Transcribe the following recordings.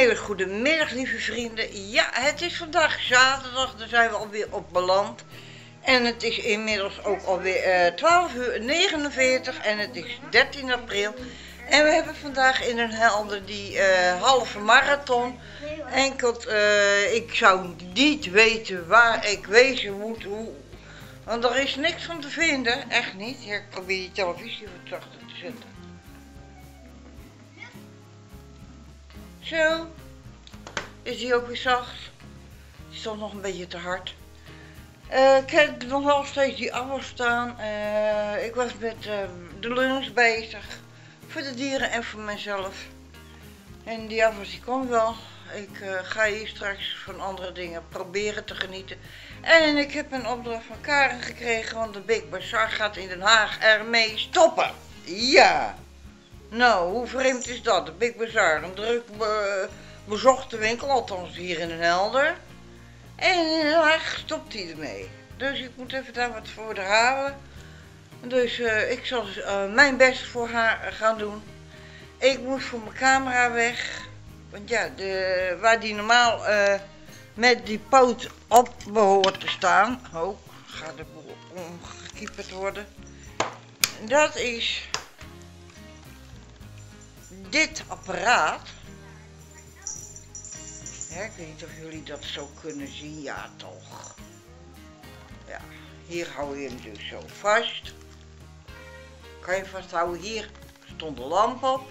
hele goede middag, lieve vrienden. Ja, het is vandaag zaterdag, daar zijn we alweer op beland. En het is inmiddels ook alweer eh 12 uur 49 en het is 13 april. En we hebben vandaag in een helder die eh, halve marathon. Enkel, eh, ik zou niet weten waar ik wezen moet. Hoe, want er is niks van te vinden, echt niet. Ik probeer die televisie wat te zetten. Zo. Is die ook weer zacht? Die is toch nog een beetje te hard. Eh, ik heb nog wel steeds die afwas staan. Eh, ik was met eh, de lunch bezig. Voor de dieren en voor mezelf. En die afwas die komt wel. Ik eh, ga hier straks van andere dingen proberen te genieten. En ik heb een opdracht van Karen gekregen, want de Big Bazaar gaat in Den Haag ermee stoppen. Ja. Nou, hoe vreemd is dat? De Big Bazaar, een druk be- bezochte winkel, althans hier in Den Helder. En in stopt hij ermee. Dus ik moet even daar wat voor halen. Dus eh, ik zal eh, mijn best voor haar gaan doen. Ik moet voor mijn camera weg. Want ja, de, waar die normaal eh, met die poot op behoort te staan. Oh, gaat de boel omgekieperd worden. Dat is dit apparaat. Ik weet niet of jullie dat zo kunnen zien. Ja, toch. Ja, hier hou je hem dus zo vast. Kan je vasthouden. Hier stond de lamp op.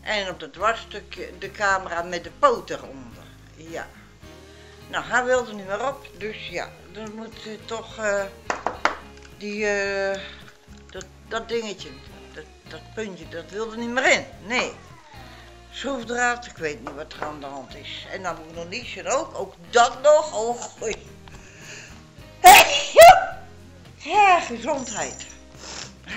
En op het dwarsstukje de camera met de poot eronder. Ja. Nou, hij wilde niet meer op. Dus ja, dan moet je toch eh, die, eh, dat, dat dingetje, dat, dat puntje, dat wilde niet meer in. Nee. Schroefdraad, ik weet niet wat er aan de hand is. En dan moet ik nog niet ook, ook dat nog. Oh, goeie. Ja, gezondheid.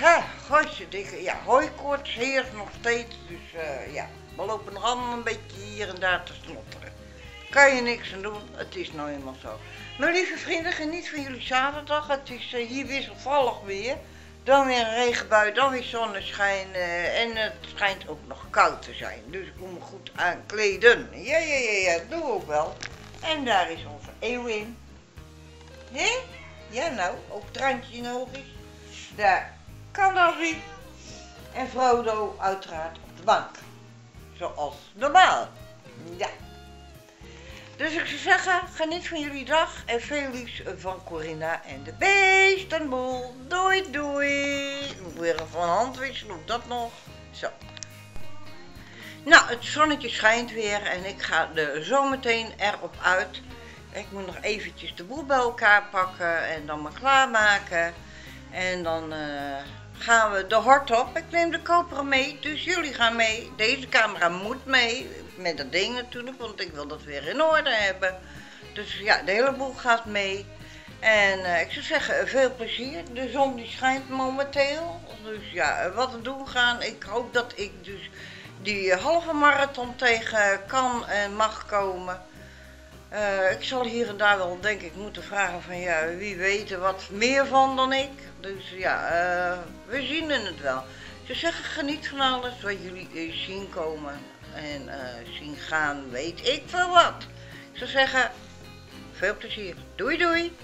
Ja, goedje, dikke. Ja, hooikoorts heerst nog steeds. Dus eh, ja, we lopen nog allemaal een beetje hier en daar te snotteren. Kan je niks aan doen, het is nou eenmaal zo. Mijn lieve vrienden, geniet van jullie zaterdag. Het is eh, hier wisselvallig weer. Dan weer een regenbui, dan weer zonneschijn. eh, en het schijnt ook nog koud te zijn. Dus ik moet me goed aankleden. Ja, ja, ja, ja, doe ook wel. En daar is onze Eeuwin. Hé? Ja, nou, ook in hoog is. Daar kan dat zien. En Frodo uiteraard op de bank. Zoals normaal. Ja. Dus ik zou zeggen, geniet van jullie dag en veel liefs van Corinna en de beestenboel. Doei doei. Ik moet weer van hand wisselen, dat nog. Zo. Nou, het zonnetje schijnt weer en ik ga er zometeen erop uit. Ik moet nog eventjes de boel bij elkaar pakken en dan maar klaarmaken. En dan eh, gaan we de hort op. Ik neem de koperen mee, dus jullie gaan mee. Deze camera moet mee, met dat ding natuurlijk, want ik wil dat weer in orde hebben. Dus ja, de hele boel gaat mee. En eh, ik zou zeggen, veel plezier. De zon die schijnt momenteel. Dus ja, wat we doen gaan. Ik hoop dat ik dus die halve marathon tegen kan en mag komen. Eh, ik zal hier en daar wel, denk ik, moeten vragen van ja, wie weet er wat meer van dan ik. Dus ja, eh, we zien het wel. Ze zeggen geniet van alles wat jullie zien komen en eh, zien gaan, weet ik veel wat. Ik zou zeggen, veel plezier. Doei doei.